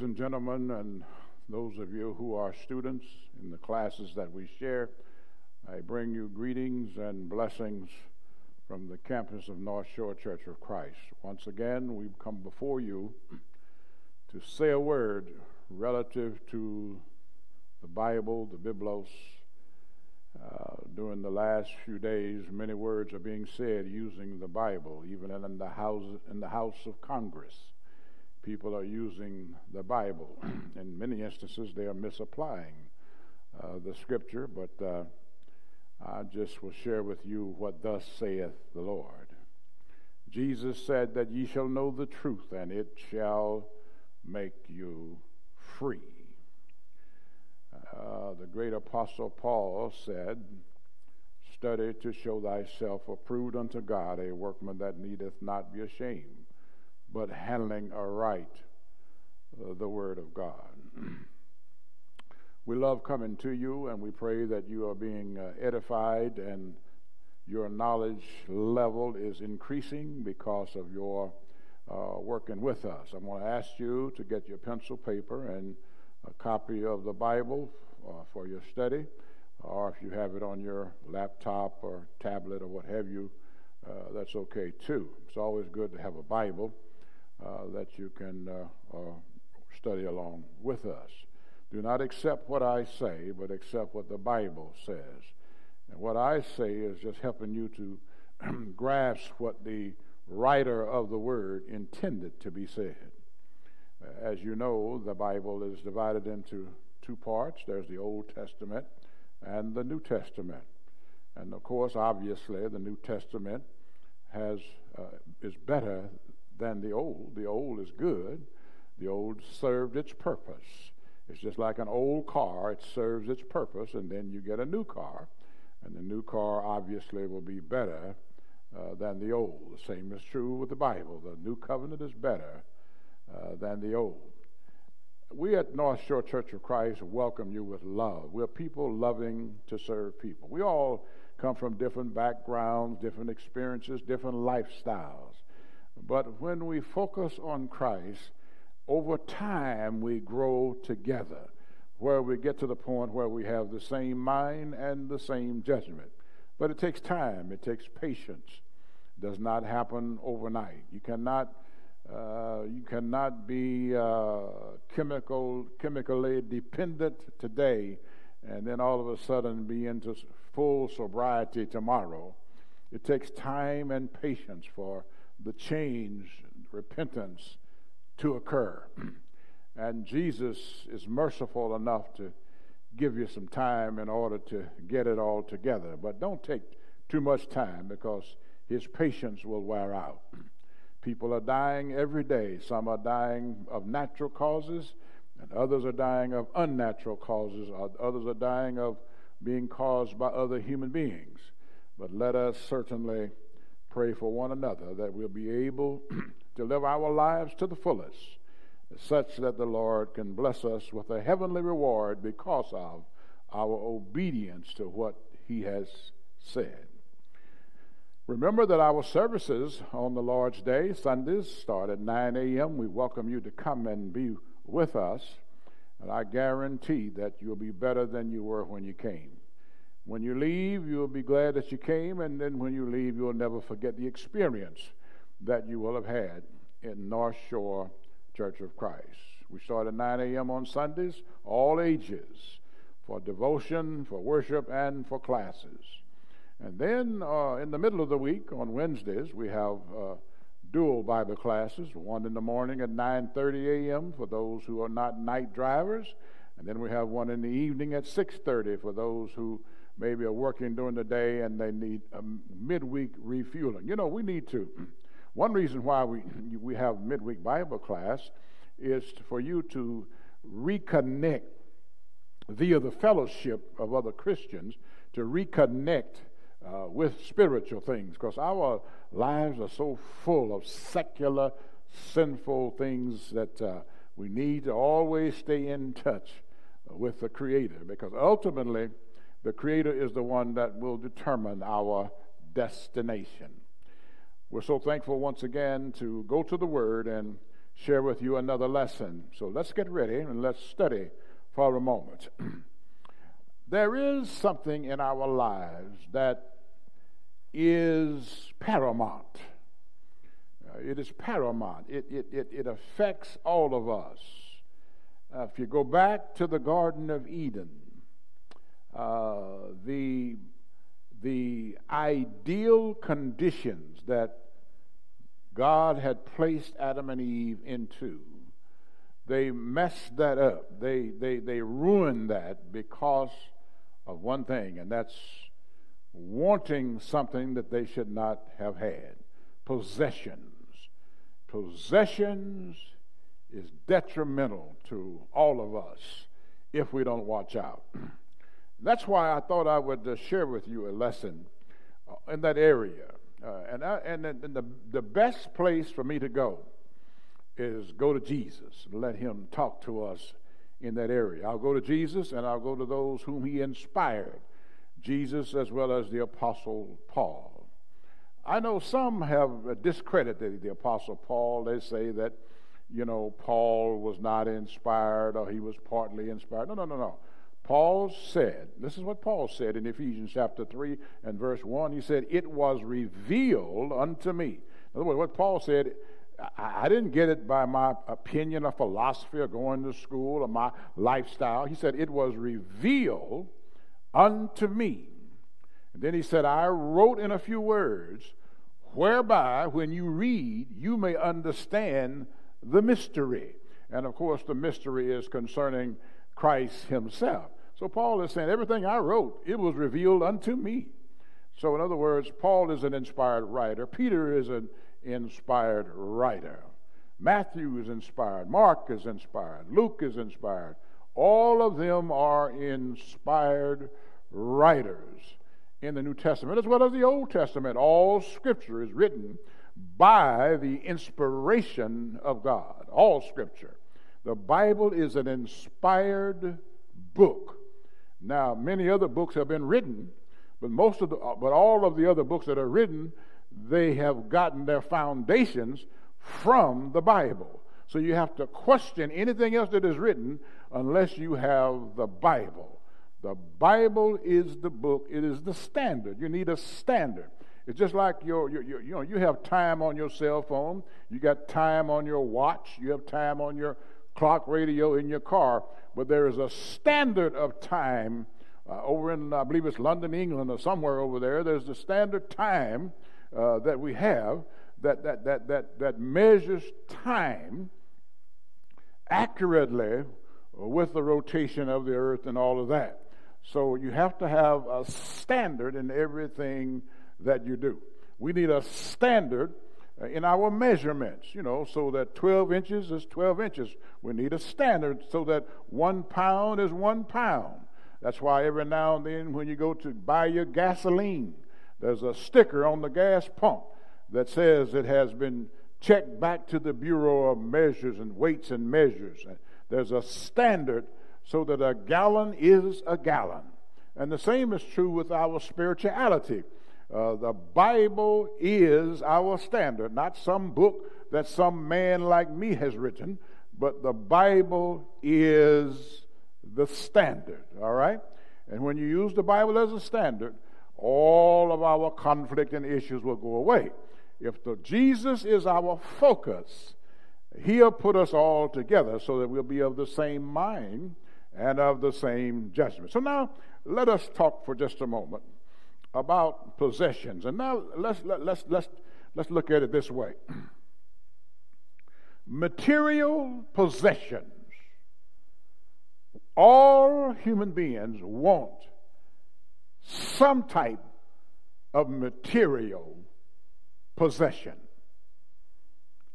Ladies and gentlemen, and those of you who are students in the classes that we share, I bring you greetings and blessings from the campus of North Shore Church of Christ. Once again, we've come before you to say a word relative to the Bible, the Biblos. Uh, during the last few days, many words are being said using the Bible, even in the house in the House of Congress people are using the Bible. in many instances, they are misapplying uh, the scripture, but uh, I just will share with you what thus saith the Lord. Jesus said that ye shall know the truth, and it shall make you free. Uh, the great apostle Paul said, Study to show thyself approved unto God, a workman that needeth not be ashamed but handling aright uh, the Word of God. we love coming to you, and we pray that you are being uh, edified and your knowledge level is increasing because of your uh, working with us. I'm going to ask you to get your pencil, paper, and a copy of the Bible uh, for your study, or if you have it on your laptop or tablet or what have you, uh, that's okay too. It's always good to have a Bible that you can uh, uh, study along with us. Do not accept what I say, but accept what the Bible says. And what I say is just helping you to grasp what the writer of the word intended to be said. As you know, the Bible is divided into two parts there's the Old Testament and the New Testament. And of course, obviously, the New Testament has, uh, is better than the old. The old is good. The old served its purpose. It's just like an old car, it serves its purpose, and then you get a new car. And the new car obviously will be better uh, than the old. The same is true with the Bible. The new covenant is better uh, than the old. We at North Shore Church of Christ welcome you with love. We're people loving to serve people. We all come from different backgrounds, different experiences, different lifestyles. But when we focus on Christ, over time we grow together, where we get to the point where we have the same mind and the same judgment. But it takes time, it takes patience. It does not happen overnight. You cannot. Uh, you cannot be uh, chemical, chemically dependent today and then all of a sudden be into full sobriety tomorrow. It takes time and patience for the change, repentance to occur. and Jesus is merciful enough to give you some time in order to get it all together. But don't take too much time because his patience will wear out. People are dying every day. Some are dying of natural causes, and others are dying of unnatural causes, others are dying of being caused by other human beings. But let us certainly pray for one another that we'll be able to live our lives to the fullest, such that the Lord can bless us with a heavenly reward because of our obedience to what He has said. Remember that our services on the Lord's Day, Sundays, start at 9 a.m. We welcome you to come and be with us, and I guarantee that you'll be better than you were when you came. When you leave, you'll be glad that you came, and then when you leave, you'll never forget the experience that you will have had in North Shore Church of Christ. We start at 9 a.m. on Sundays, all ages, for devotion, for worship, and for classes. And then uh, in the middle of the week, on Wednesdays, we have uh, dual Bible classes, one in the morning at 9.30 a.m. for those who are not night drivers, and then we have one in the evening at 6.30 for those who maybe are working during the day and they need a midweek refueling. You know, we need to. One reason why we, we have midweek Bible class is for you to reconnect via the fellowship of other Christians to reconnect uh, with spiritual things because our lives are so full of secular, sinful things that uh, we need to always stay in touch with the Creator because ultimately, the Creator is the one that will determine our destination. We're so thankful once again to go to the Word and share with you another lesson. So let's get ready and let's study for a moment. there is something in our lives that is paramount. Uh, it is paramount. It, it, it, it affects all of us. Uh, if you go back to the Garden of Eden, uh, the, the ideal conditions that God had placed Adam and Eve into, they messed that up. They, they, they ruined that because of one thing, and that's wanting something that they should not have had possessions. Possessions is detrimental to all of us if we don't watch out. That's why I thought I would uh, share with you a lesson uh, in that area. Uh, and I, and, and the, the best place for me to go is go to Jesus and let him talk to us in that area. I'll go to Jesus and I'll go to those whom he inspired, Jesus as well as the Apostle Paul. I know some have discredited the Apostle Paul. They say that, you know, Paul was not inspired or he was partly inspired. No, no, no, no. Paul said, this is what Paul said in Ephesians chapter 3 and verse 1. He said, It was revealed unto me. In other words, what Paul said, I, I didn't get it by my opinion or philosophy or going to school or my lifestyle. He said, It was revealed unto me. And then he said, I wrote in a few words, whereby when you read, you may understand the mystery. And of course, the mystery is concerning Christ Himself. So Paul is saying, everything I wrote, it was revealed unto me. So, in other words, Paul is an inspired writer. Peter is an inspired writer. Matthew is inspired. Mark is inspired. Luke is inspired. All of them are inspired writers in the New Testament as well as the Old Testament. All scripture is written by the inspiration of God. All scripture. The Bible is an inspired book. Now, many other books have been written, but most of the, but all of the other books that are written, they have gotten their foundations from the Bible. So you have to question anything else that is written unless you have the Bible. The Bible is the book, it is the standard. You need a standard. It's just like your, your, your, you know, you have time on your cell phone, you got time on your watch, you have time on your clock radio in your car, but there is a standard of time uh, over in, I believe it's London, England, or somewhere over there. There's the standard time uh, that we have that, that, that, that, that measures time accurately with the rotation of the earth and all of that. So you have to have a standard in everything that you do. We need a standard Uh, in our measurements, you know, so that 12 inches is 12 inches. We need a standard so that one pound is one pound. That's why every now and then when you go to buy your gasoline, there's a sticker on the gas pump that says it has been checked back to the Bureau of Measures and Weights and Measures. Uh, there's a standard so that a gallon is a gallon. And the same is true with our spirituality. Uh, the Bible is our standard, not some book that some man like me has written, but the Bible is the standard, all right? And when you use the Bible as a standard, all of our conflict and issues will go away. If the Jesus is our focus, he'll put us all together so that we'll be of the same mind and of the same judgment. So now let us talk for just a moment about possessions. And now let's, let, let's, let's, let's look at it this way material possessions. All human beings want some type of material possession.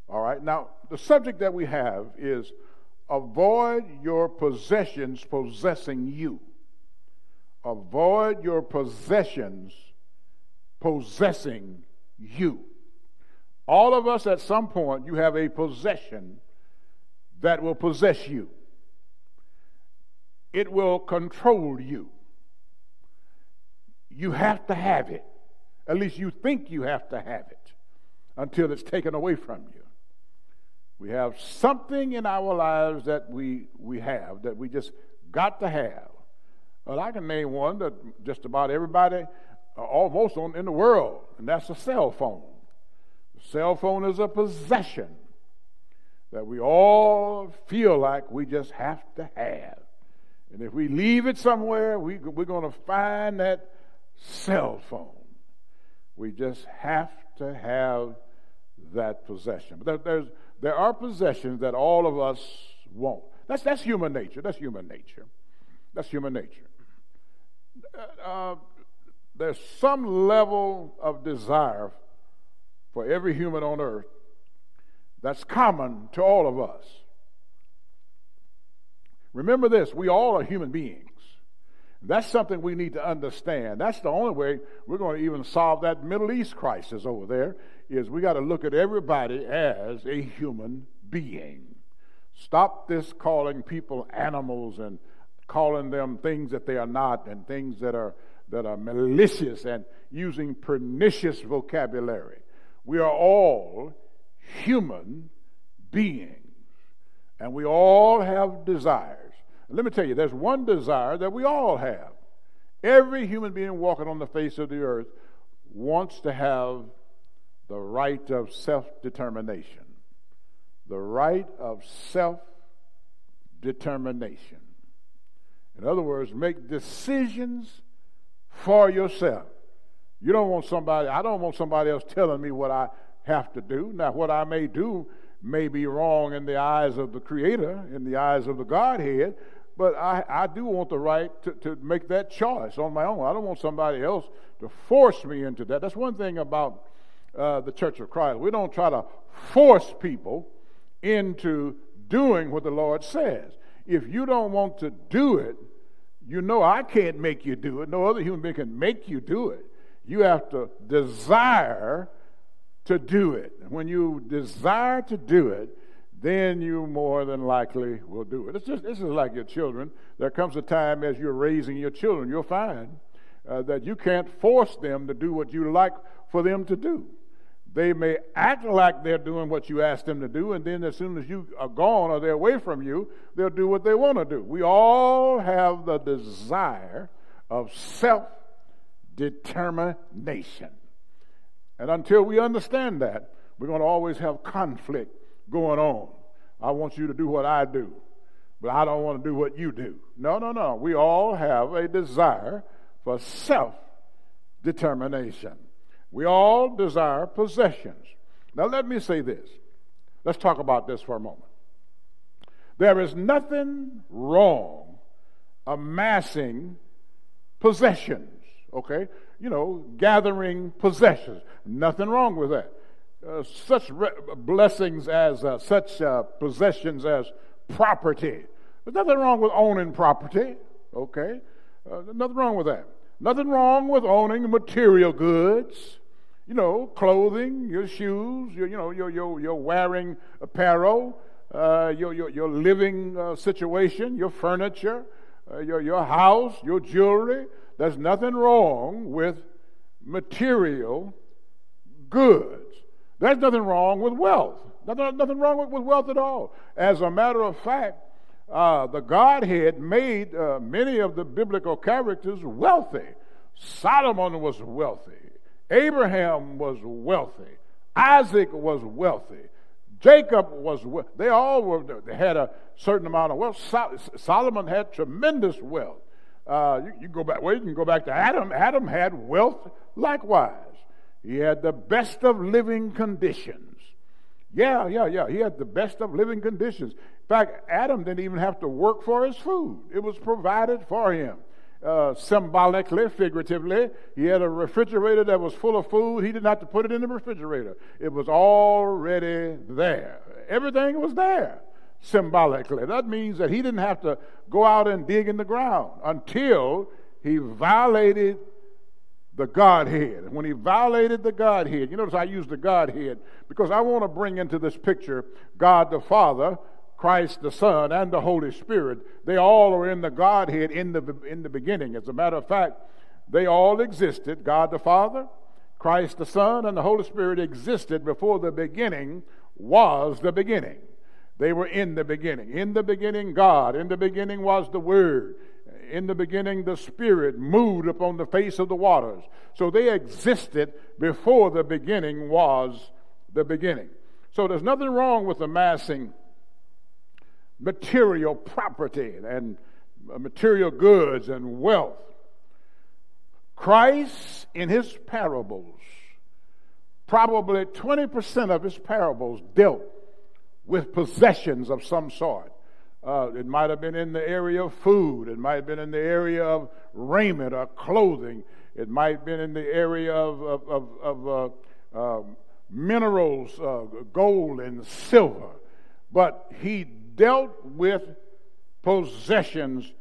All right, now the subject that we have is avoid your possessions possessing you. Avoid your possessions possessing you. All of us at some point, you have a possession that will possess you, it will control you. You have to have it. At least you think you have to have it until it's taken away from you. We have something in our lives that we, we have, that we just got to have. Well, I can name one that just about everybody, uh, almost on, in the world, and that's a cell phone. The cell phone is a possession that we all feel like we just have to have. And if we leave it somewhere, we, we're going to find that cell phone. We just have to have that possession. But there, there's, there are possessions that all of us want. That's, that's human nature. That's human nature. That's human nature. Uh, uh, there's some level of desire for every human on earth that's common to all of us. Remember this we all are human beings. That's something we need to understand. That's the only way we're going to even solve that Middle East crisis over there is we got to look at everybody as a human being. Stop this calling people animals and calling them things that they are not and things that are that are malicious and using pernicious vocabulary. We are all human beings and we all have desires. Let me tell you, there's one desire that we all have. Every human being walking on the face of the earth wants to have the right of self determination. The right of self determination. In other words, make decisions for yourself. You don't want somebody, I don't want somebody else telling me what I have to do. Now, what I may do may be wrong in the eyes of the Creator, in the eyes of the Godhead, but I, I do want the right to, to make that choice on my own. I don't want somebody else to force me into that. That's one thing about uh, the Church of Christ. We don't try to force people into doing what the Lord says. If you don't want to do it, you know I can't make you do it. No other human being can make you do it. You have to desire to do it. When you desire to do it, then you more than likely will do it. It's just this is like your children. There comes a time as you're raising your children, you'll find uh, that you can't force them to do what you like for them to do. They may act like they're doing what you ask them to do, and then as soon as you are gone or they're away from you, they'll do what they want to do. We all have the desire of self determination. And until we understand that, we're going to always have conflict going on. I want you to do what I do, but I don't want to do what you do. No, no, no. We all have a desire for self determination. We all desire possessions. Now, let me say this. Let's talk about this for a moment. There is nothing wrong amassing possessions, okay? You know, gathering possessions. Nothing wrong with that. Uh, such re- blessings as uh, such uh, possessions as property. There's nothing wrong with owning property, okay? Uh, nothing wrong with that. Nothing wrong with owning material goods, you know, clothing, your shoes, your, you know, your, your, your wearing apparel, uh, your, your, your living uh, situation, your furniture, uh, your, your house, your jewelry. There's nothing wrong with material goods. There's nothing wrong with wealth. Nothing, nothing wrong with, with wealth at all. As a matter of fact, uh, the Godhead made uh, many of the biblical characters wealthy. Solomon was wealthy. Abraham was wealthy. Isaac was wealthy. Jacob was wealthy. They all were, they had a certain amount of wealth. Solomon had tremendous wealth. Uh, you, you, go back, well, you can go back to Adam. Adam had wealth likewise. He had the best of living conditions. Yeah, yeah, yeah. He had the best of living conditions. In fact, Adam didn't even have to work for his food, it was provided for him. Uh, symbolically, figuratively, he had a refrigerator that was full of food. He didn't have to put it in the refrigerator, it was already there. Everything was there symbolically. That means that he didn't have to go out and dig in the ground until he violated the Godhead. When he violated the Godhead, you notice I use the Godhead because I want to bring into this picture God the Father, Christ the Son, and the Holy Spirit. They all are in the Godhead in the, in the beginning. As a matter of fact, they all existed. God the Father, Christ the Son, and the Holy Spirit existed before the beginning was the beginning. They were in the beginning. In the beginning, God. In the beginning was the Word. In the beginning, the Spirit moved upon the face of the waters. So they existed before the beginning was the beginning. So there's nothing wrong with amassing material property and material goods and wealth. Christ, in his parables, probably 20% of his parables dealt with possessions of some sort. Uh, it might have been in the area of food. It might have been in the area of raiment or clothing. It might have been in the area of, of, of, of uh, uh, minerals, uh, gold and silver. But he dealt with possessions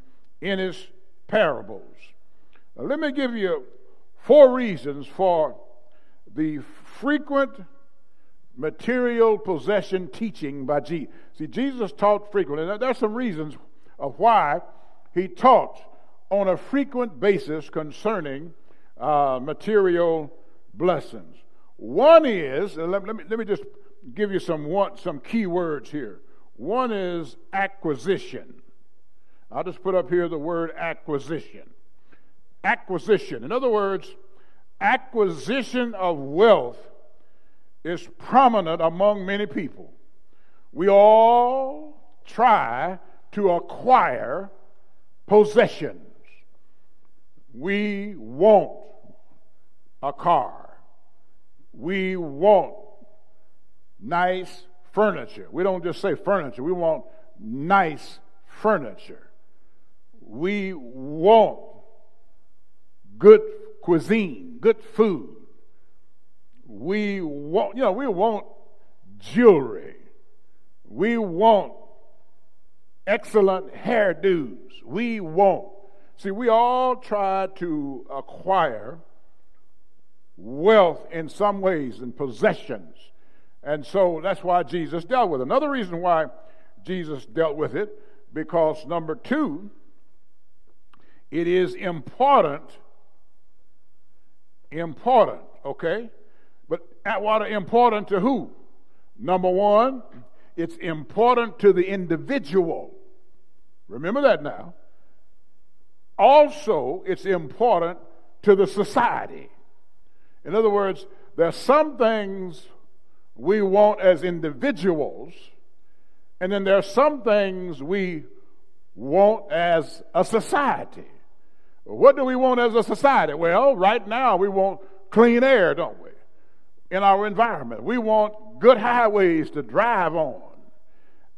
in his parables. Now, let me give you four reasons for the frequent material possession teaching by Jesus. See, Jesus taught frequently. There's some reasons of why he taught on a frequent basis concerning uh, material blessings. One is, let, let, me, let me just give you some, one, some key words here. One is acquisition. I'll just put up here the word acquisition. Acquisition. In other words, acquisition of wealth is prominent among many people. We all try to acquire possessions. We want a car. We want nice furniture. We don't just say furniture, we want nice furniture. We want good cuisine, good food. We want, you know, we want jewelry. We want excellent hairdos. We want. See, we all try to acquire wealth in some ways and possessions. And so that's why Jesus dealt with it. Another reason why Jesus dealt with it, because number two, it is important, important, okay? But Atwater important to who? Number one, it's important to the individual. Remember that now. Also, it's important to the society. In other words, there are some things we want as individuals, and then there are some things we want as a society. What do we want as a society? Well, right now we want clean air, don't we? in our environment. We want good highways to drive on.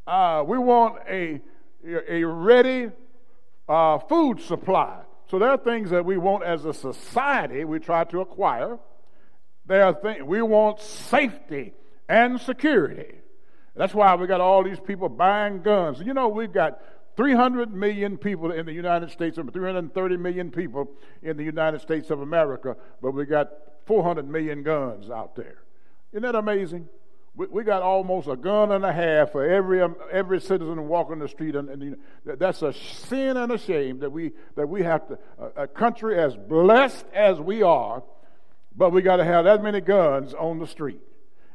Uh, we want a, a ready uh, food supply. So there are things that we want as a society we try to acquire. There are things we want safety and security. That's why we got all these people buying guns. You know, we've got 300 million people in the United States, 330 million people in the United States of America, but we got 400 million guns out there. Isn't that amazing? We, we got almost a gun and a half for every, um, every citizen walking the street. And, and that's a sin and a shame that we, that we have to, a, a country as blessed as we are, but we got to have that many guns on the street.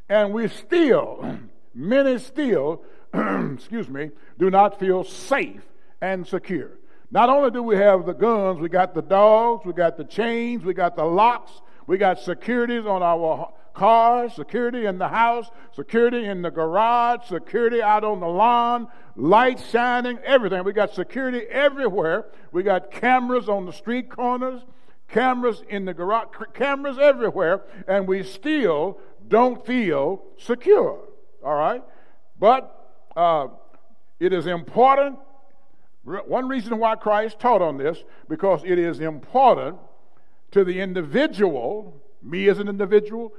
And we still, many still, excuse me, do not feel safe and secure. Not only do we have the guns, we got the dogs, we got the chains, we got the locks, we got securities on our cars, security in the house, security in the garage, security out on the lawn, lights shining, everything. We got security everywhere. We got cameras on the street corners, cameras in the garage, cameras everywhere, and we still don't feel secure. All right? But uh, it is important. One reason why Christ taught on this, because it is important to the individual, me as an individual,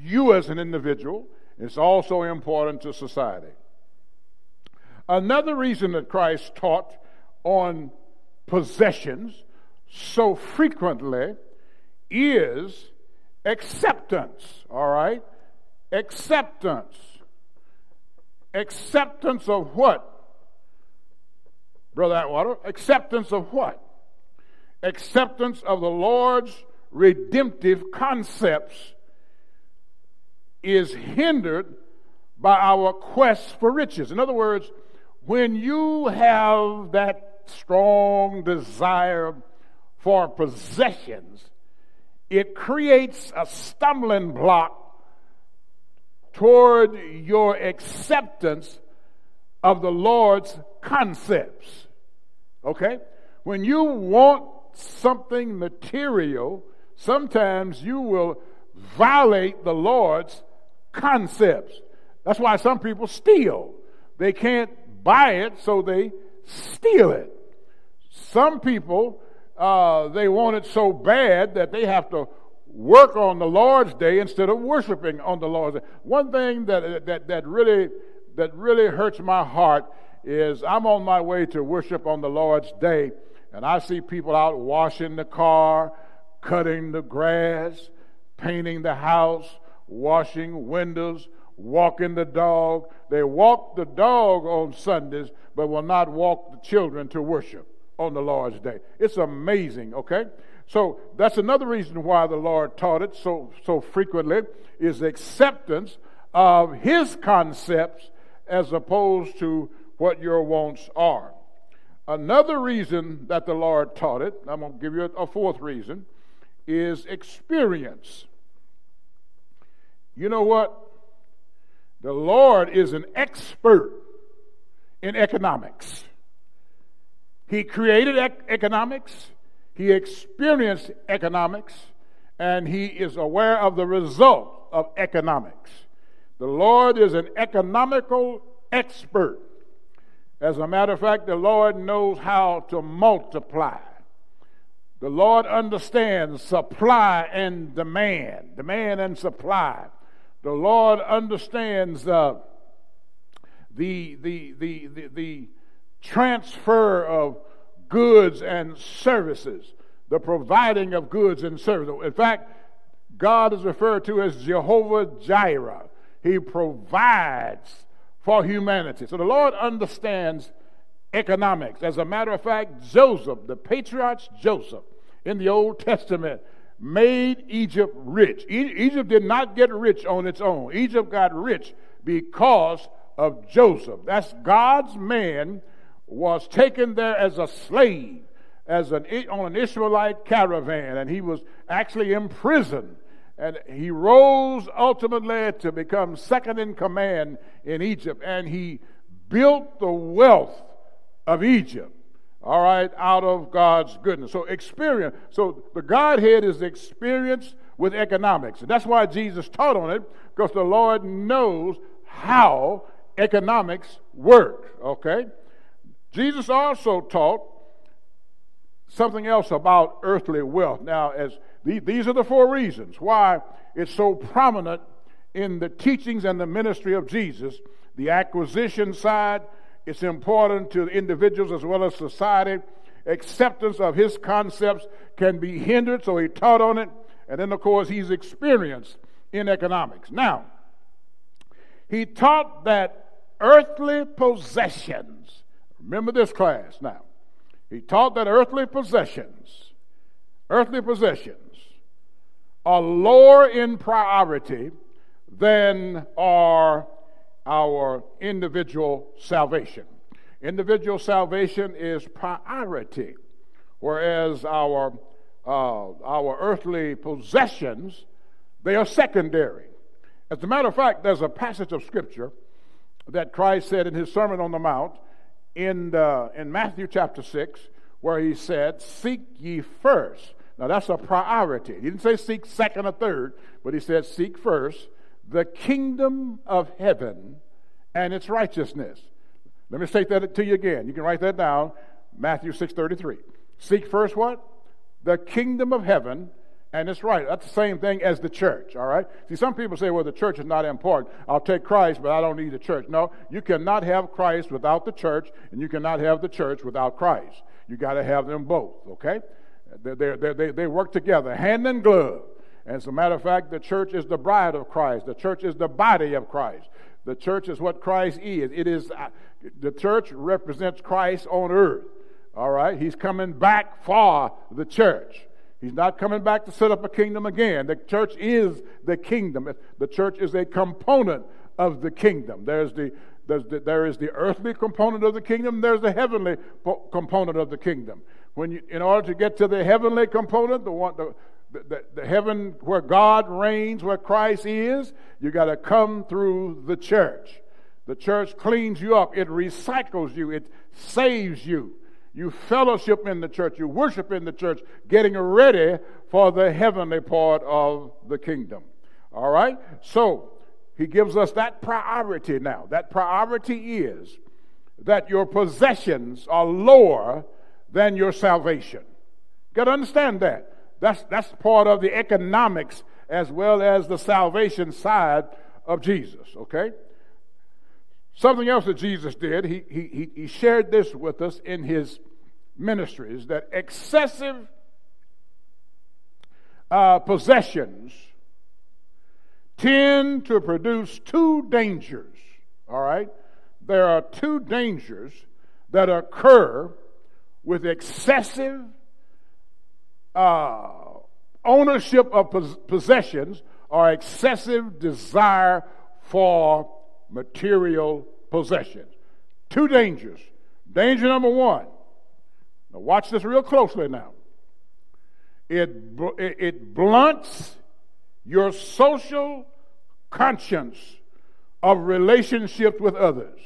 you as an individual. It's also important to society. Another reason that Christ taught on possessions so frequently is acceptance, all right? Acceptance. Acceptance of what? Brother Atwater, acceptance of what? acceptance of the Lord's redemptive concepts is hindered by our quest for riches. In other words, when you have that strong desire for possessions, it creates a stumbling block toward your acceptance of the Lord's concepts. Okay? When you want something material, sometimes you will violate the Lord's concepts. That's why some people steal. They can't buy it, so they steal it. Some people, uh, they want it so bad that they have to work on the Lord's day instead of worshiping on the Lord's day. One thing that, that, that, really, that really hurts my heart is I'm on my way to worship on the Lord's day, and I see people out washing the car, cutting the grass, painting the house, washing windows, walking the dog. They walk the dog on Sundays, but will not walk the children to worship on the Lord's day. It's amazing, okay? So that's another reason why the Lord taught it so, so frequently is acceptance of his concepts as opposed to what your wants are. Another reason that the Lord taught it, I'm going to give you a, fourth reason, is experience. You know what? The Lord is an expert in economics. He created ec- economics, he experienced economics, and he is aware of the result of economics. The Lord is an economical expert. As a matter of fact, the Lord knows how to multiply. The Lord understands supply and demand, demand and supply. The Lord understands uh, the, the, the, the, the transfer of goods and services, the providing of goods and services. In fact, God is referred to as Jehovah Jireh. He provides for humanity. So the Lord understands economics. As a matter of fact, Joseph, the patriarch Joseph in the Old Testament, made Egypt rich. E- Egypt did not get rich on its own. Egypt got rich because of Joseph. That's God's man was taken there as a slave, as an on an Israelite caravan, and he was actually imprisoned. And he rose ultimately to become second in command in Egypt, and he built the wealth of Egypt all right, out of God's goodness. So experience. So the Godhead is experienced with economics. And that's why Jesus taught on it, because the Lord knows how economics work. Okay? Jesus also taught something else about earthly wealth. Now, as these are the four reasons why it's so prominent in the teachings and the ministry of Jesus the acquisition side, it's important to individuals as well as society. Acceptance of his concepts can be hindered, so he taught on it. And then, of course, he's experienced in economics. Now, he taught that earthly possessions, remember this class now, he taught that earthly possessions, earthly possessions, are lower in priority than are our individual salvation. Individual salvation is priority, whereas our, uh, our earthly possessions, they are secondary. As a matter of fact, there's a passage of Scripture that Christ said in his Sermon on the Mount in, the, in Matthew chapter 6, where he said, Seek ye first. Now that's a priority. He didn't say seek second or third, but he said, Seek first the kingdom of heaven and its righteousness. Let me state that to you again. You can write that down. Matthew 6:33. Seek first what? The kingdom of heaven and it's right. That's the same thing as the church, all right? See, some people say, well, the church is not important. I'll take Christ, but I don't need the church. No, you cannot have Christ without the church, and you cannot have the church without Christ. You got to have them both, okay? They, they, they, they work together, hand in glove. As a matter of fact, the church is the bride of Christ. The church is the body of Christ. The church is what Christ is. It is uh, the church represents Christ on earth. All right, he's coming back for the church. He's not coming back to set up a kingdom again. The church is the kingdom. The church is a component of the kingdom. There's the, there's the there is the earthly component of the kingdom. There's the heavenly po- component of the kingdom. When you, in order to get to the heavenly component, the one, the, the, the heaven where God reigns, where Christ is, you got to come through the church. The church cleans you up. It recycles you. It saves you. You fellowship in the church. You worship in the church, getting ready for the heavenly part of the kingdom. All right? So, he gives us that priority now. That priority is that your possessions are lower than your salvation. Got to understand that. That's, that's part of the economics as well as the salvation side of Jesus, okay? Something else that Jesus did, he, he, he shared this with us in his ministries that excessive uh, possessions tend to produce two dangers. All right? There are two dangers that occur with excessive uh, ownership of pos- possessions or excessive desire for material possessions. Two dangers. Danger number one now, watch this real closely now. It, it blunts your social conscience of relationships with others.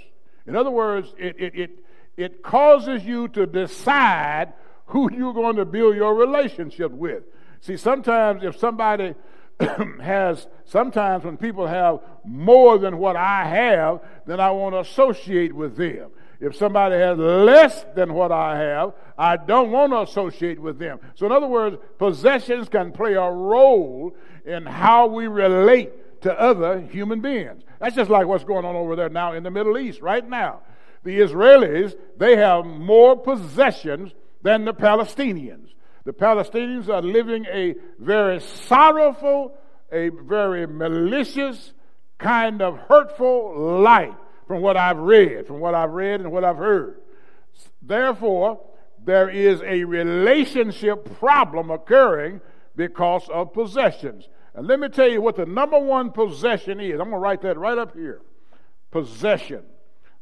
In other words, it, it, it, it causes you to decide who you're going to build your relationship with. See, sometimes if somebody has, sometimes when people have more than what I have, then I want to associate with them. If somebody has less than what I have, I don't want to associate with them. So, in other words, possessions can play a role in how we relate to other human beings. That's just like what's going on over there now in the Middle East right now. The Israelis, they have more possessions than the Palestinians. The Palestinians are living a very sorrowful, a very malicious, kind of hurtful life from what I've read, from what I've read and what I've heard. Therefore, there is a relationship problem occurring because of possessions. And let me tell you what the number one possession is. I'm going to write that right up here. Possession.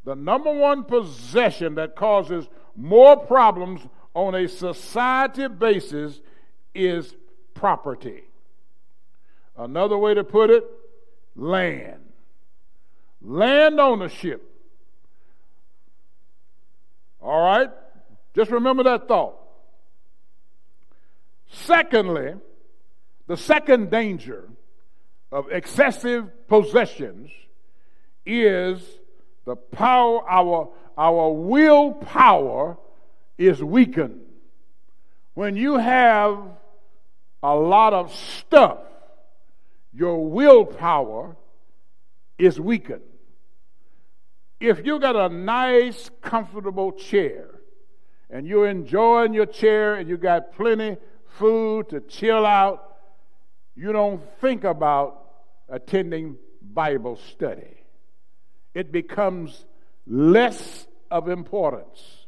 The number one possession that causes more problems on a society basis is property. Another way to put it, land. Land ownership. All right? Just remember that thought. Secondly, the second danger of excessive possessions is the power, our, our willpower is weakened. When you have a lot of stuff, your willpower is weakened if you got a nice, comfortable chair and you're enjoying your chair and you got plenty food to chill out, you don't think about attending Bible study. It becomes less of importance.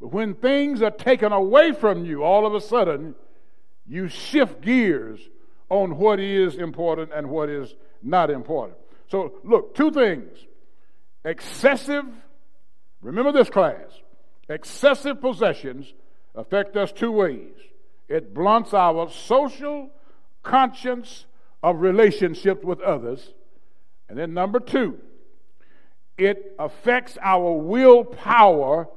But when things are taken away from you, all of a sudden, you shift gears on what is important and what is not important. So, look, two things Excessive, remember this class, excessive possessions affect us two ways. It blunts our social conscience of relationships with others. And then number two, it affects our willpower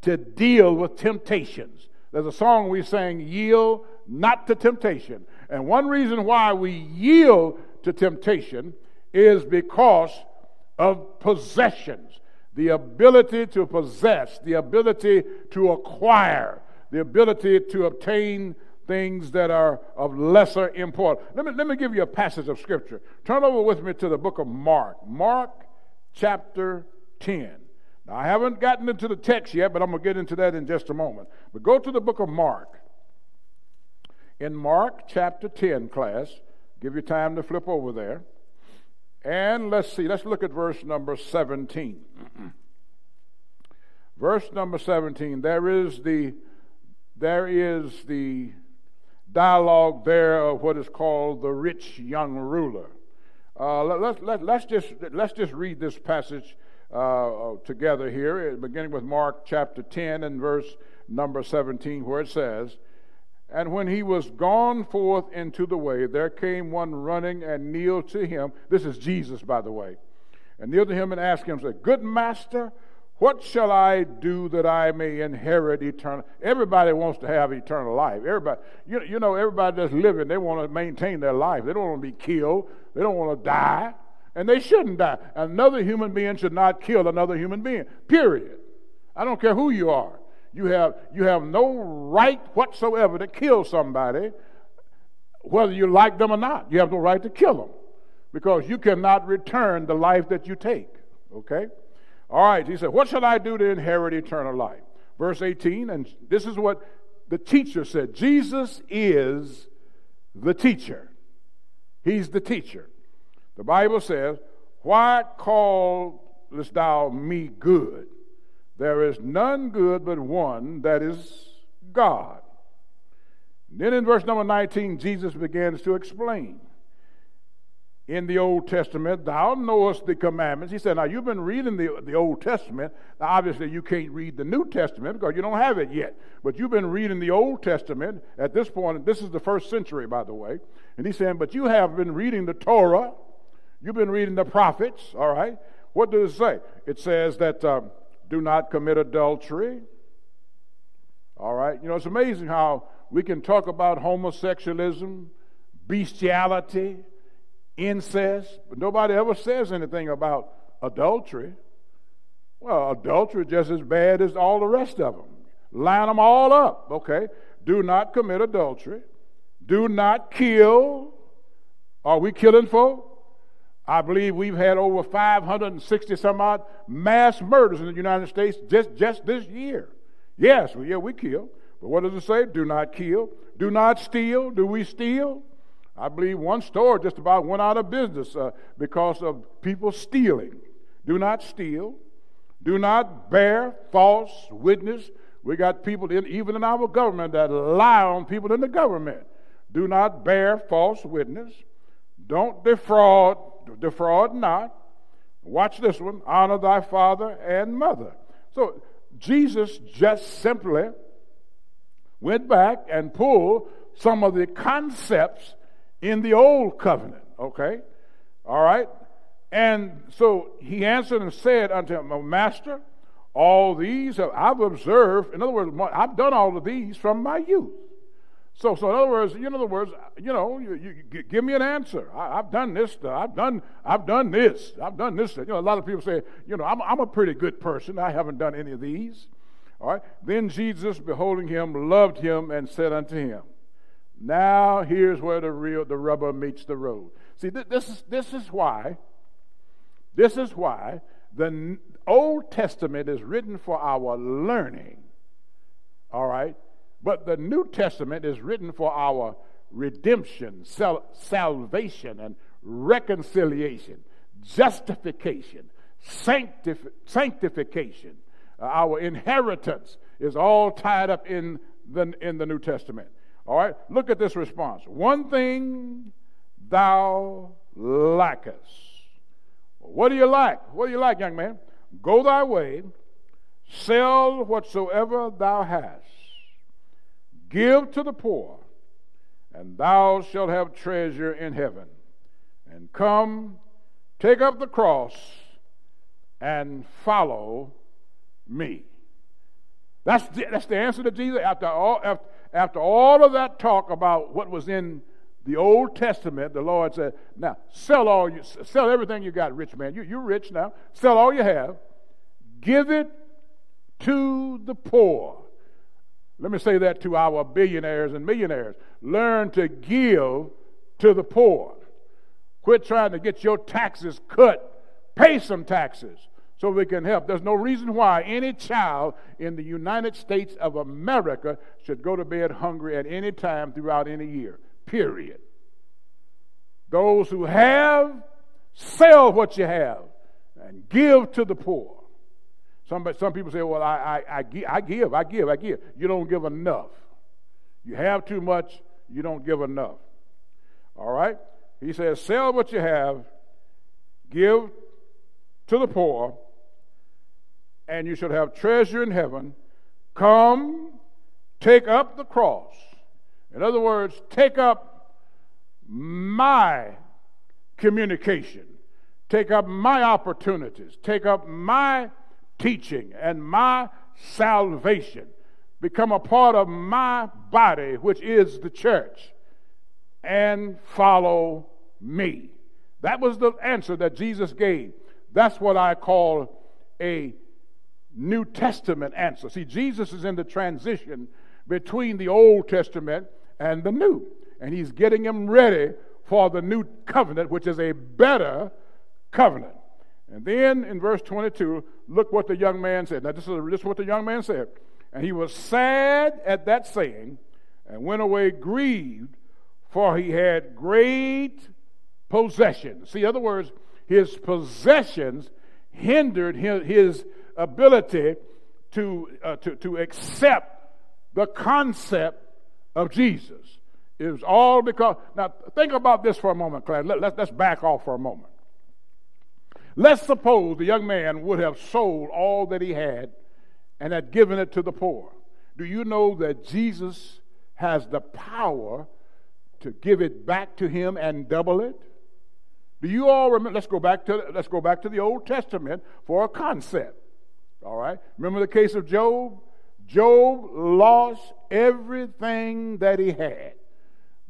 to deal with temptations. There's a song we sang, Yield Not to Temptation. And one reason why we yield to temptation is because of possessions, the ability to possess, the ability to acquire, the ability to obtain things that are of lesser importance. Let me, let me give you a passage of Scripture. Turn over with me to the book of Mark. Mark chapter 10. Now, I haven't gotten into the text yet, but I'm going to get into that in just a moment. But go to the book of Mark. In Mark chapter 10, class, give you time to flip over there. And let's see, let's look at verse number 17. verse number 17, there is the there is the dialogue there of what is called the rich young ruler. Uh, let, let, let, us just, let's just read this passage uh, uh, together here, beginning with Mark chapter 10 and verse number 17, where it says, And when he was gone forth into the way, there came one running and kneeled to him. This is Jesus, by the way. And kneeled to him and asked him, said, Good master, what shall I do that I may inherit eternal? Everybody wants to have eternal life. Everybody, you, you know, everybody that's living, they want to maintain their life. They don't want to be killed. They don't want to die. And they shouldn't die. Another human being should not kill another human being. Period. I don't care who you are. You have, you have no right whatsoever to kill somebody, whether you like them or not. You have no right to kill them because you cannot return the life that you take. Okay? All right, he said, What shall I do to inherit eternal life? Verse 18, and this is what the teacher said Jesus is the teacher. He's the teacher. The Bible says, Why callest thou me good? There is none good but one, that is God. then in verse number 19, Jesus begins to explain. In the Old Testament, thou knowest the commandments. He said, Now you've been reading the, the Old Testament. Now, obviously, you can't read the New Testament because you don't have it yet. But you've been reading the Old Testament at this point. This is the first century, by the way. And he's saying, But you have been reading the Torah. You've been reading the prophets, all right? What does it say? It says that. Um, do not commit adultery. All right? You know, it's amazing how we can talk about homosexualism, bestiality, incest, but nobody ever says anything about adultery. Well, adultery is just as bad as all the rest of them. Line them all up, okay? Do not commit adultery. Do not kill. Are we killing folk? I believe we've had over 560 some odd mass murders in the United States just, just this year. Yes, well, yeah, we kill. But what does it say? Do not kill. Do not steal. Do we steal? I believe one store just about went out of business uh, because of people stealing. Do not steal. Do not bear false witness. We got people, in, even in our government, that lie on people in the government. Do not bear false witness. Don't defraud defraud not. Watch this one honor thy father and mother. So Jesus just simply went back and pulled some of the concepts in the old covenant, okay? All right? And so he answered and said unto him, oh, Master, all these have I've observed. In other words, I've done all of these from my youth. So, so in other words, in other words, you know, you, you, give me an answer. I, have done this. I've done, I've done this. I've done this. You know, a lot of people say, you know, I'm, I'm a pretty good person. I haven't done any of these. All right. Then Jesus, beholding him, loved him and said unto him, Now here's where the real the rubber meets the road. See, th- this is this is why. This is why the Old Testament is written for our learning. All right but the New Testament is written for our redemption, sal- salvation, and reconciliation, justification, sanctif- sanctification. Uh, our inheritance is all tied up in the, in the New Testament. All right, look at this response. One thing thou lackest. What do you lack? What do you lack, young man? Go thy way, sell whatsoever thou hast Give to the poor, and thou shalt have treasure in heaven. And come, take up the cross, and follow me. That's the, that's the answer to Jesus. After all, after, after all of that talk about what was in the Old Testament, the Lord said, "Now sell all you, sell everything you got, rich man. You, you're rich now. Sell all you have. Give it to the poor." Let me say that to our billionaires and millionaires. Learn to give to the poor. Quit trying to get your taxes cut. Pay some taxes so we can help. There's no reason why any child in the United States of America should go to bed hungry at any time throughout any year. Period. Those who have, sell what you have and give to the poor. Some, some people say, well, I, I, I, I give, I give, I give. You don't give enough. You have too much, you don't give enough. All right? He says, Sell what you have, give to the poor, and you shall have treasure in heaven. Come, take up the cross. In other words, take up my communication, take up my opportunities, take up my teaching and my salvation. Become a part of my body, which is the church, and follow me. That was the answer that Jesus gave. That's what I call a New Testament answer. See, Jesus is in the transition between the Old Testament and the New, and he's getting them ready for the new covenant, which is a better covenant. And then in verse 22, look what the young man said. Now, this is, this is what the young man said. And he was sad at that saying and went away grieved, for he had great possessions. See, other words, his possessions hindered his, his ability to, uh, to, to accept the concept of Jesus. It was all because, now think about this for a moment, Claire. Let, let, let's back off for a moment. Let's suppose the young man would have sold all that he had and had given it to the poor. Do you know that Jesus has the power to give it back to him and double it? Do you all remember? Let's go back to let's go back to the Old Testament for a concept. All right. Remember the case of Job? Job lost everything that he had,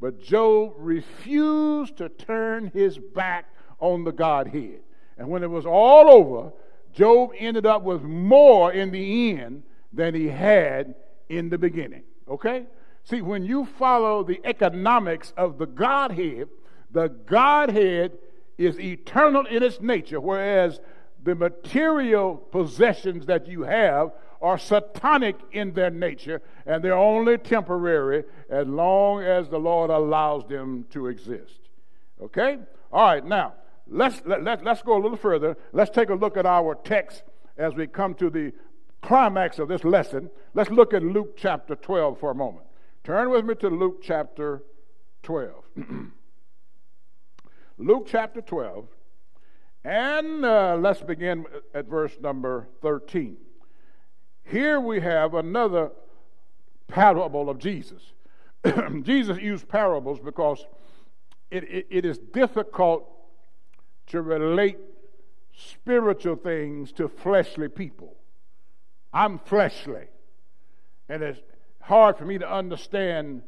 but Job refused to turn his back on the Godhead. And when it was all over, Job ended up with more in the end than he had in the beginning. Okay? See, when you follow the economics of the Godhead, the Godhead is eternal in its nature, whereas the material possessions that you have are satanic in their nature and they're only temporary as long as the Lord allows them to exist. Okay? All right, now let's, let, let, let's go a little further. Let's take a look at our text as we come to the climax of this lesson. Let's look at Luke chapter 12 for a moment. Turn with me to Luke chapter 12. Luke chapter 12, and uh, let's begin at verse number 13. Here we have another parable of Jesus. Jesus used parables because it, it, it is difficult to relate spiritual things to fleshly people. I'm fleshly, and it's hard for me to understand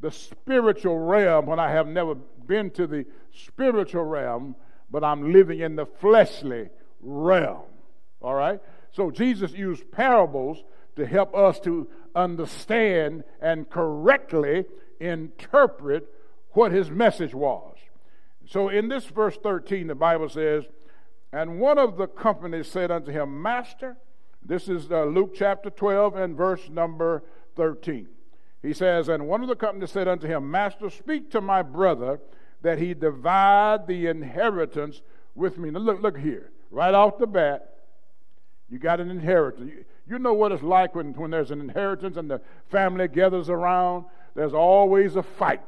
the spiritual realm when I have never been to the spiritual realm, but I'm living in the fleshly realm. All right? So Jesus used parables to help us to understand and correctly interpret what his message was. So in this verse 13, the Bible says, And one of the company said unto him, Master, this is uh, Luke chapter 12 and verse number 13. He says, And one of the company said unto him, Master, speak to my brother that he divide the inheritance with me. Now look, look here. Right off the bat, you got an inheritance. You, you know what it's like when, when there's an inheritance and the family gathers around. There's always a fight.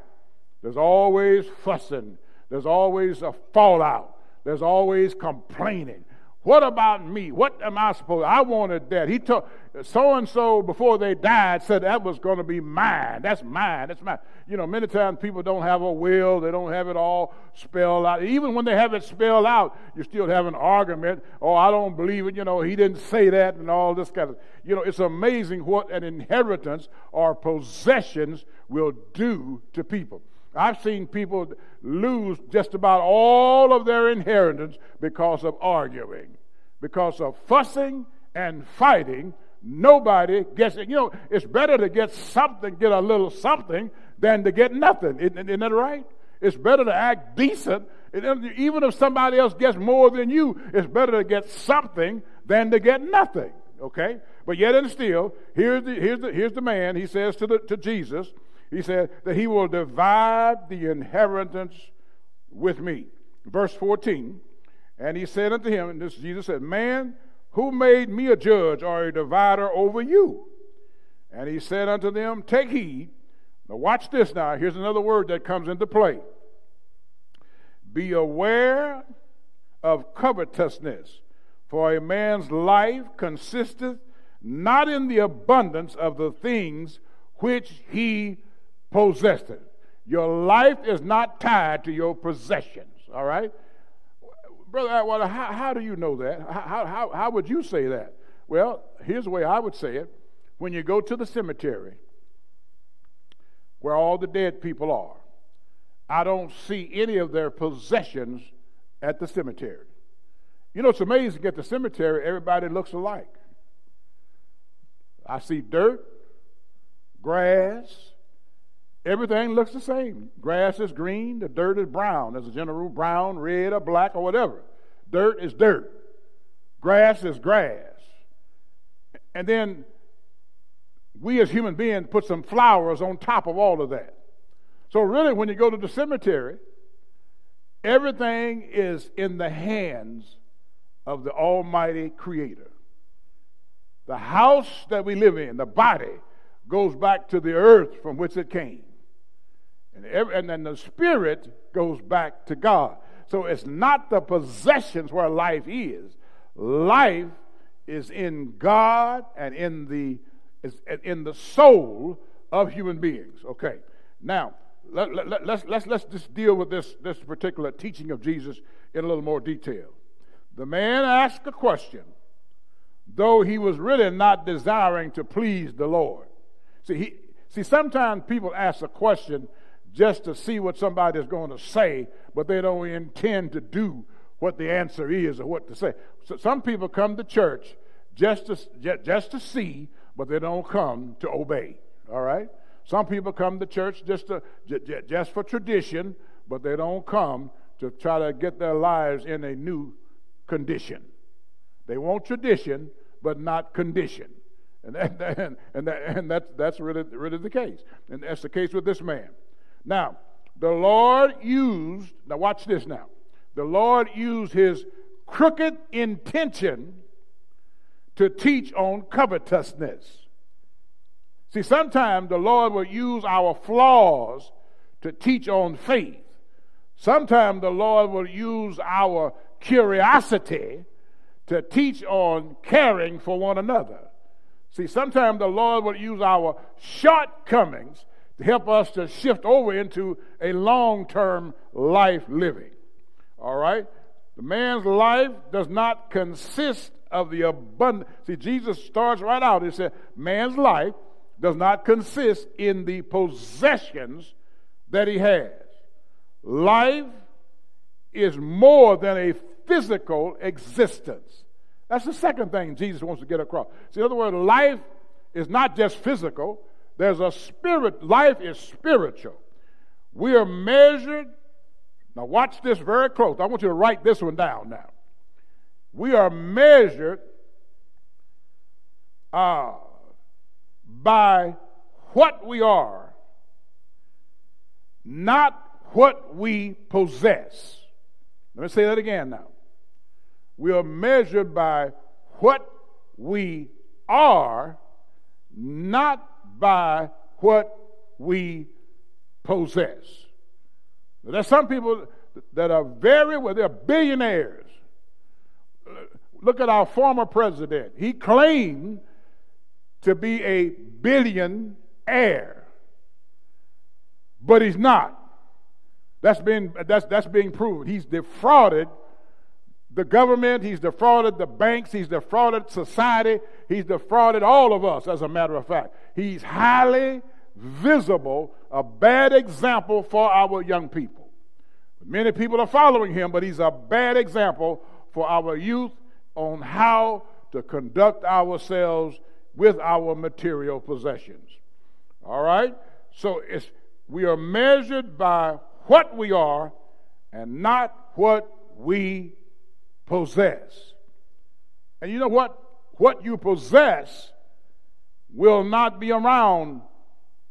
There's always fussing. There's always a fallout. There's always complaining. What about me? What am I supposed? I wanted that. He told so and so before they died said that was going to be mine. That's mine. That's mine. You know, many times people don't have a will. They don't have it all spelled out. Even when they have it spelled out, you still have an argument. Oh, I don't believe it. You know, he didn't say that, and all this kind of. You know, it's amazing what an inheritance or possessions will do to people. I've seen people lose just about all of their inheritance because of arguing, because of fussing and fighting. Nobody gets it. You know, it's better to get something, get a little something, than to get nothing. Isn't, that right? It's better to act decent. Even if somebody else gets more than you, it's better to get something than to get nothing. Okay? But yet and still, here's the, here's the, here's the man, he says to, the, to Jesus, he said that he will divide the inheritance with me. Verse 14, and he said unto him, and this Jesus said, Man, who made me a judge or a divider over you? And he said unto them, Take heed, Now, watch this now. Here's another word that comes into play. Be aware of covetousness, for a man's life consisteth not in the abundance of the things which he possesseth. Your life is not tied to your possessions, all right? Brother Atwater, how, how do you know that? How, how, how would you say that? Well, here's the way I would say it. When you go to the cemetery, where all the dead people are, I don't see any of their possessions at the cemetery. You know, it's amazing at the cemetery, everybody looks alike. I see dirt, grass, everything looks the same. Grass is green, the dirt is brown. As a general rule, brown, red, or black, or whatever. Dirt is dirt. Grass is grass. And then we as human beings put some flowers on top of all of that. So, really, when you go to the cemetery, everything is in the hands of the Almighty Creator. The house that we live in, the body, goes back to the earth from which it came. And, every, and then the spirit goes back to God. So it's not the possessions where life is. Life is in God and in the is in the soul of human beings. Okay. Now, let, let, let, let's, let's, let's just deal with this, this particular teaching of Jesus in a little more detail. The man asked a question though he was really not desiring to please the Lord. See, he, see, sometimes people ask a question just to see what somebody is going to say, but they don't intend to do what the answer is or what to say. So some people come to church just to, just to see, but they don't come to obey. All right? Some people come to church just, to, just for tradition, but they don't come to try to get their lives in a new condition. They want tradition, but not condition. And, that, and, and, that, and that's, that's really, really the case. And that's the case with this man. Now, the Lord used, now watch this now. The Lord used his crooked intention to teach on covetousness. See, sometimes the Lord will use our flaws to teach on faith. Sometimes the Lord will use our curiosity to teach on caring for one another. See, sometimes the Lord will use our shortcomings to help us to shift over into a long term life living. All right? The man's life does not consist of the abundance. See, Jesus starts right out. He said, Man's life does not consist in the possessions that he has. Life is more than a physical existence. That's the second thing Jesus wants to get across. See, in other words, life is not just physical, there's a spirit, life is spiritual. We are measured. Now, watch this very close. I want you to write this one down now. We are measured uh, by what we are, not what we possess. Let me say that again now. We are measured by what we are, not by what we possess. There's some people that are very well, they're billionaires. Look at our former president. He claimed to be a billionaire, but he's not. That's being, that's, that's being proven. He's defrauded the government, he's defrauded the banks, he's defrauded society, he's defrauded all of us, as a matter of fact. He's highly visible, a bad example for our young people. Many people are following him, but he's a bad example for our youth on how to conduct ourselves with our material possessions. All right? So it's, we are measured by what we are and not what we possess. And you know what? What you possess will not be around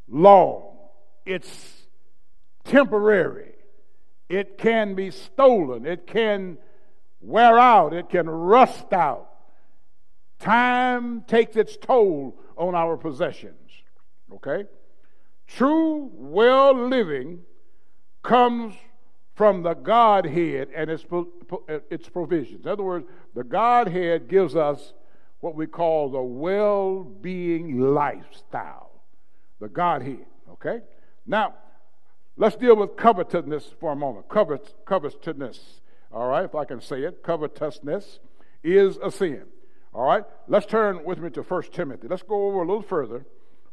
long. It's temporary. It can be stolen. It can wear out. It can rust out. Time takes its toll on our possessions. Okay? True well living comes from the Godhead and its, its provisions. In other words, the Godhead gives us what we call the well being lifestyle. The Godhead, okay? Now, let's deal with covetousness for a moment. Covet, covetousness, all right, if I can say it. Covetousness is a sin. All right, let's turn with me to 1 Timothy. Let's go over a little further.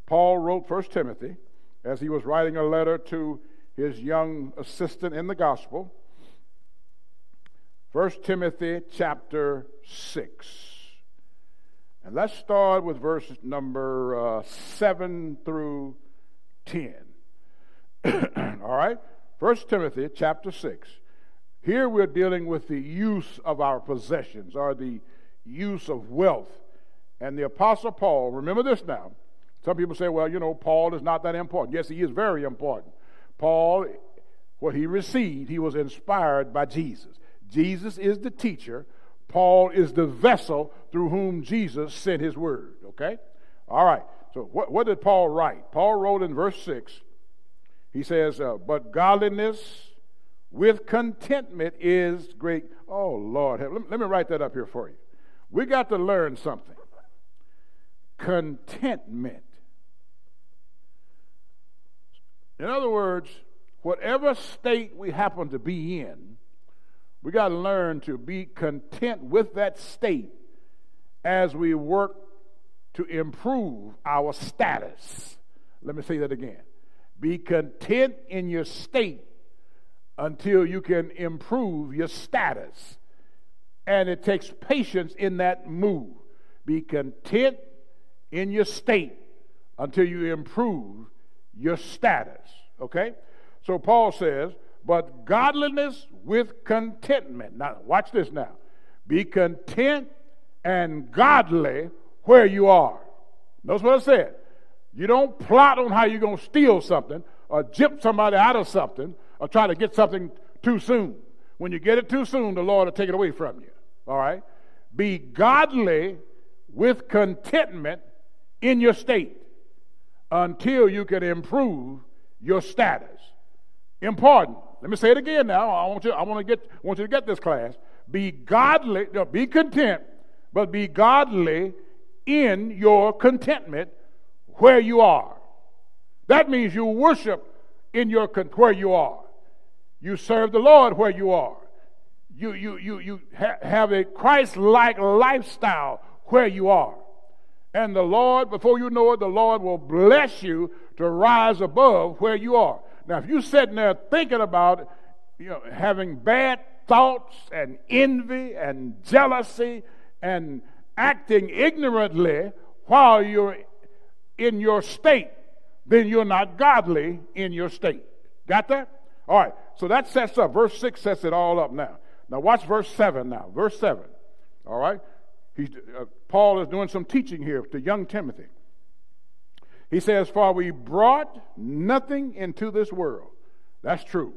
Paul wrote 1 Timothy as he was writing a letter to his young assistant in the gospel. 1 Timothy chapter 6. And let's start with verse number uh, 7 through 10. All right? 1 Timothy chapter 6. Here we're dealing with the use of our possessions or the use of wealth. And the Apostle Paul, remember this now. Some people say, well, you know, Paul is not that important. Yes, he is very important. Paul, what he received, he was inspired by Jesus. Jesus is the teacher. Paul is the vessel through whom Jesus sent his word. Okay? All right. So, what, what did Paul write? Paul wrote in verse 6, he says, uh, But godliness with contentment is great. Oh, Lord. Let me, let me write that up here for you. We got to learn something contentment. In other words, whatever state we happen to be in, we got to learn to be content with that state as we work to improve our status. Let me say that again. Be content in your state until you can improve your status. And it takes patience in that move. Be content in your state until you improve your status. Okay? So Paul says, but godliness with contentment. Now, watch this now. Be content and godly where you are. Notice what I said. You don't plot on how you're going to steal something or jip somebody out of something or try to get something too soon. When you get it too soon, the Lord will take it away from you. All right? Be godly with contentment in your state until you can improve your status. Important. Let me say it again now. I want you, I want to get want you to get this class. Be godly, no, be content, but be godly in your contentment where you are. That means you worship in your where you are. You serve the Lord where you are. You, you, you, you ha- have a Christ like lifestyle where you are. And the Lord, before you know it, the Lord will bless you to rise above where you are. Now, if you're sitting there thinking about you know, having bad thoughts and envy and jealousy and acting ignorantly while you're in your state, then you're not godly in your state. Got that? All right. So that sets up. Verse 6 sets it all up now. Now watch verse 7 now. Verse 7. All right? He's, uh, Paul is doing some teaching here to young Timothy. He says, For we brought nothing into this world. That's true.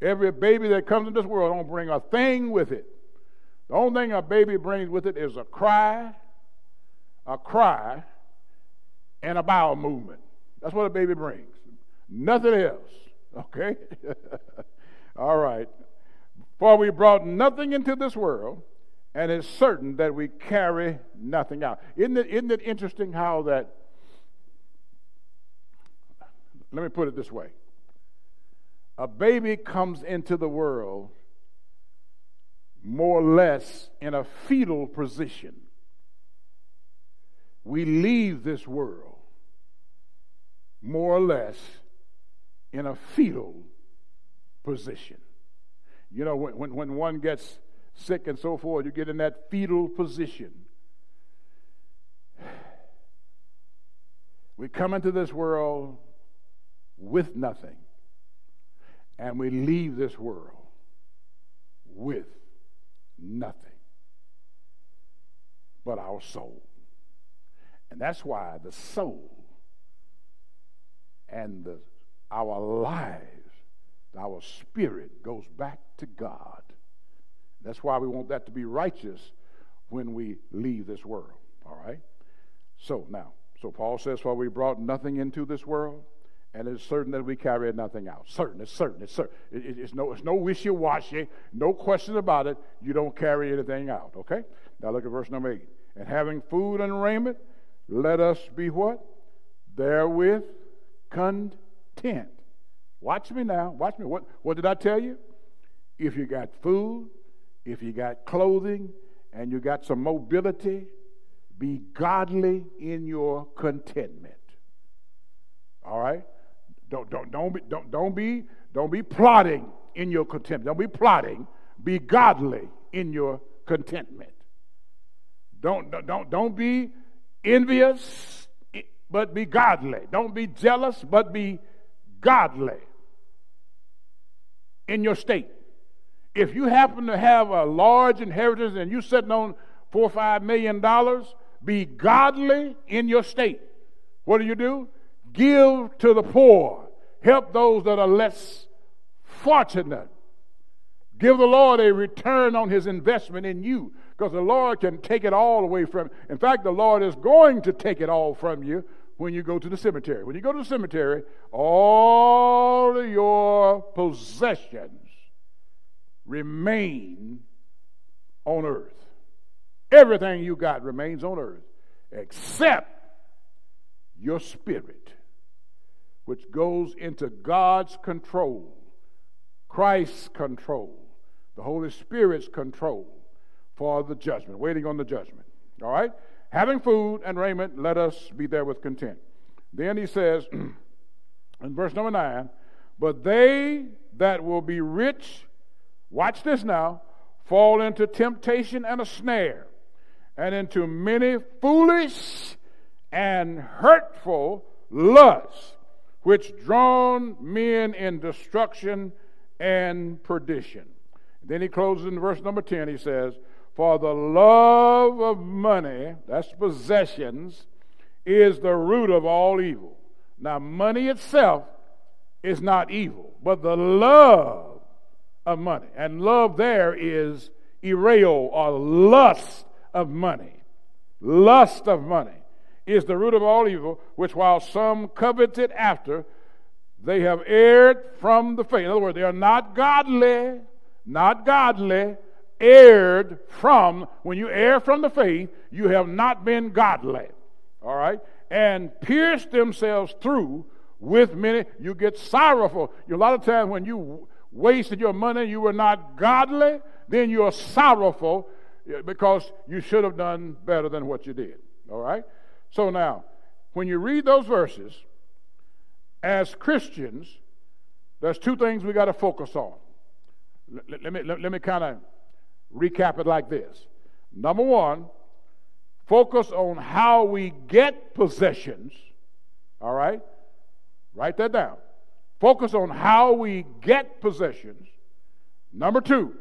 Every baby that comes into this world don't bring a thing with it. The only thing a baby brings with it is a cry, a cry, and a bowel movement. That's what a baby brings. Nothing else. Okay? All right. For we brought nothing into this world, and it's certain that we carry nothing out. Isn't it, isn't it interesting how that, let me put it this way a baby comes into the world more or less in a fetal position. We leave this world more or less in a fetal position. You know, when, when, when one gets sick and so forth, you get in that fetal position. We come into this world with nothing, and we leave this world with nothing but our soul. And that's why the soul and the our lives, our spirit goes back to God. That's why we want that to be righteous when we leave this world. All right? So now, so Paul says, For we brought nothing into this world, and it's certain that we carry nothing out. Certain, it's certain, it's certain. It, it, it's no, it's no wishy-washy, no question about it. You don't carry anything out. Okay. Now look at verse number eight. And having food and raiment, let us be what? Therewith content. Watch me now. Watch me. What, what did I tell you? If you got food, if you got clothing, and you got some mobility, be godly in your contentment. All right? Don't, don't, don't, be, don't, don't, be, don't be plotting in your contentment. Don't be plotting. Be godly in your contentment. Don't, don't, don't be envious, but be godly. Don't be jealous, but be godly in your state. If you happen to have a large inheritance and you're sitting on four or five million dollars, be godly in your state. What do you do? Give to the poor. Help those that are less fortunate. Give the Lord a return on his investment in you because the Lord can take it all away from you. In fact, the Lord is going to take it all from you when you go to the cemetery. When you go to the cemetery, all your possessions remain on earth. Everything you got remains on earth except your spirit, which goes into God's control, Christ's control, the Holy Spirit's control for the judgment, waiting on the judgment. All right? Having food and raiment, let us be there with content. Then he says in verse number nine, but they that will be rich watch this now, fall into temptation and a snare, and into many foolish and hurtful lusts, which drown men in destruction and perdition. Then he closes in verse number 10, he says, For the love of money, that's possessions, is the root of all evil. Now, money itself is not evil, but the love of money. And love there is ereo or lust of money. Lust of money is the root of all evil, which while some coveted after, they have erred from the faith. In other words, they are not godly, not godly, erred from. When you err from the faith, you have not been godly. All right? And pierced themselves through with many. You get sorrowful. A lot of times when you wasted your money, you were not godly, then you are sorrowful because you should have done better than what you did. All right? So now, when you read those verses, as Christians, there's two things we got to focus on. Let, let me, let me kind of recap it like this. Number one, focus on how we get possessions. All right? Write that down. Focus on how we get possessions. Number two,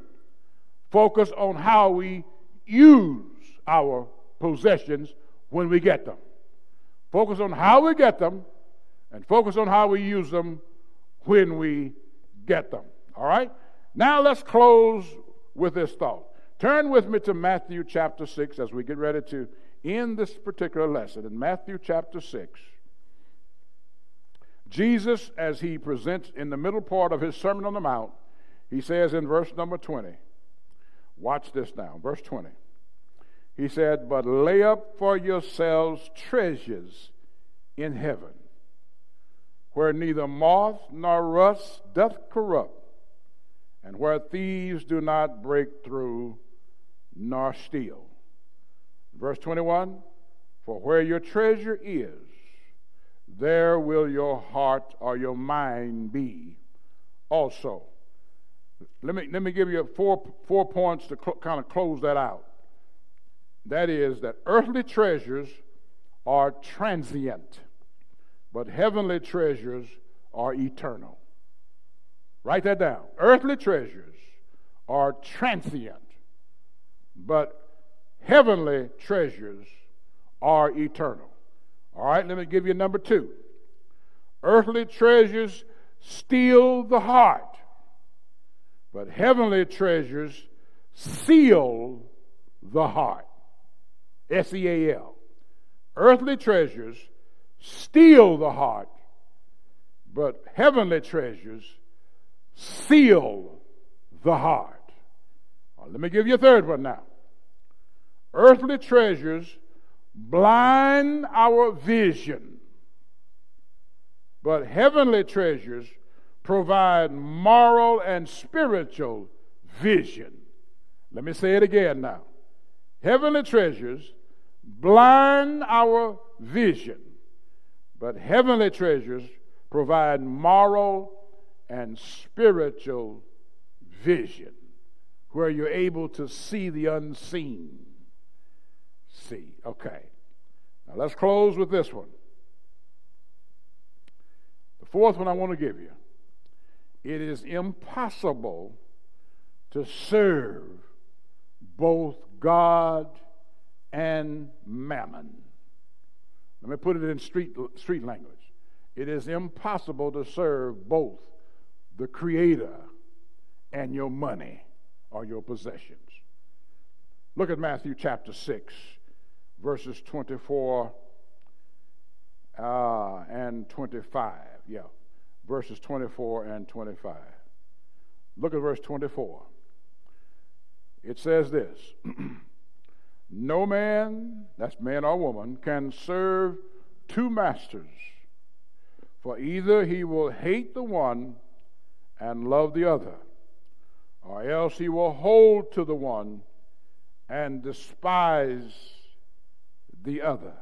focus on how we use our possessions when we get them. Focus on how we get them and focus on how we use them when we get them. All right? Now let's close with this thought. Turn with me to Matthew chapter 6 as we get ready to end this particular lesson. In Matthew chapter 6, Jesus, as he presents in the middle part of his Sermon on the Mount, he says in verse number 20, watch this now, verse 20. He said, But lay up for yourselves treasures in heaven, where neither moth nor rust doth corrupt, and where thieves do not break through nor steal. Verse 21 For where your treasure is, there will your heart or your mind be also. Let me, let me give you four, four points to cl- kind of close that out. That is, that earthly treasures are transient, but heavenly treasures are eternal. Write that down. Earthly treasures are transient, but heavenly treasures are eternal. All right, let me give you number two. Earthly treasures steal the heart, but heavenly treasures seal the heart. S E A L. Earthly treasures steal the heart, but heavenly treasures seal the heart. let me give you a third one now. Earthly treasures blind our vision, but heavenly treasures provide moral and spiritual vision. Let me say it again now. Heavenly treasures blind our vision, but heavenly treasures provide moral and spiritual vision where you're able to see the unseen. See, okay. Now let's close with this one. The fourth one I want to give you. It is impossible to serve both God and mammon. Let me put it in street, street language. It is impossible to serve both the Creator and your money or your possessions. Look at Matthew chapter 6, verses 24 uh, and 25. Yeah, verses 24 and 25. Look at verse 24. It says this No man, that's man or woman, can serve two masters, for either he will hate the one and love the other, or else he will hold to the one and despise the other.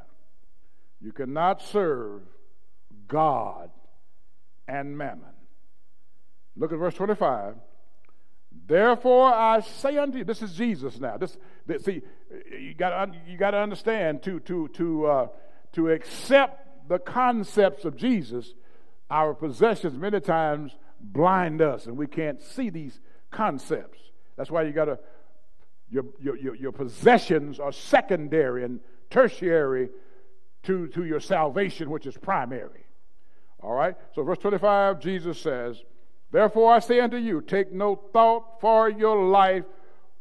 You cannot serve God and mammon. Look at verse 25. Therefore I say unto you, this is Jesus now. This, this see, you got you got to understand to to to uh, to accept the concepts of Jesus. Our possessions many times blind us, and we can't see these concepts. That's why you got to your, your, your, possessions are secondary and tertiary to, to your salvation, which is primary. All right? So, verse 25, Jesus says, Therefore I say unto you, take no thought for your life,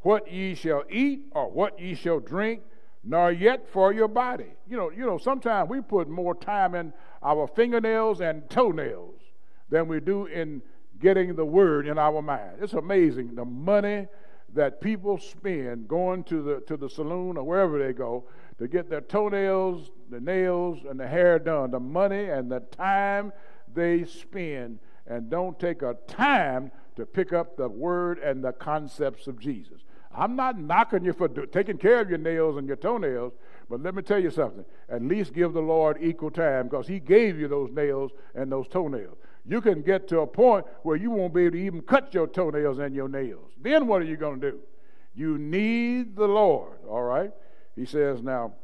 what ye shall eat or what ye shall drink, nor yet for your body. You know, you know, sometimes we put more time in our fingernails and toenails than we do in getting the word in our mind. It's amazing the money that people spend going to the to the saloon or wherever they go to get their toenails, the nails, and the hair done. The money and the time they spend and don't take a time to pick up the word and the concepts of Jesus. I'm not knocking you for do, taking care of your nails and your toenails, but let me tell you something. At least give the Lord equal time because He gave you those nails and those toenails. You can get to a point where you won't be able to even cut your toenails and your nails. Then what are you going to do? You need the Lord, all right? He says, Now,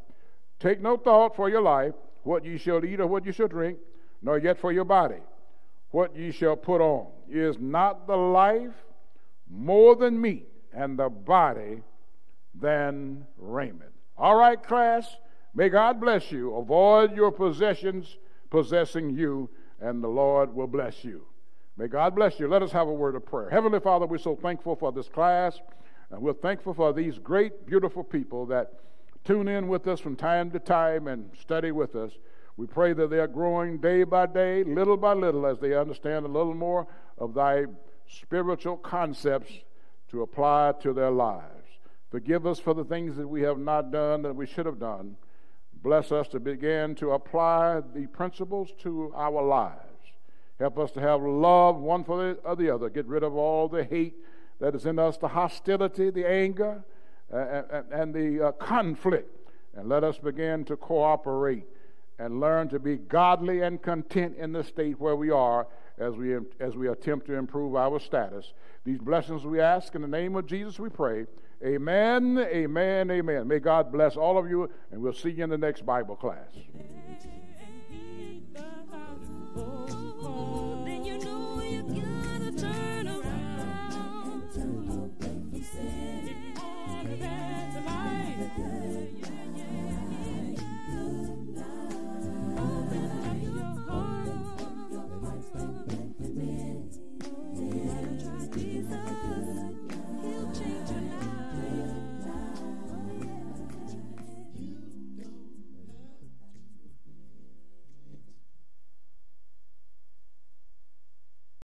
take no thought for your life, what you shall eat or what you shall drink, nor yet for your body what ye shall put on. Is not the life more than meat, and the body than raiment? All right, class, may God bless you. Avoid your possessions possessing you, and the Lord will bless you. May God bless you. Let us have a word of prayer. Heavenly Father, we're so thankful for this class, and we're thankful for these great, beautiful people that tune in with us from time to time and study with us. We pray that they are growing day by day, little by little, as they understand a little more of thy spiritual concepts to apply to their lives. Forgive us for the things that we have not done that we should have done. Bless us to begin to apply the principles to our lives. Help us to have love one for the other. Get rid of all the hate that is in us, the hostility, the anger, and, the uh, conflict. And let us begin to cooperate and learn to be godly and content in the state where we are as we, as we attempt to improve our status. These blessings we ask in the name of Jesus, we pray. Amen, amen, amen. May God bless all of you, and we'll see you in the next Bible class.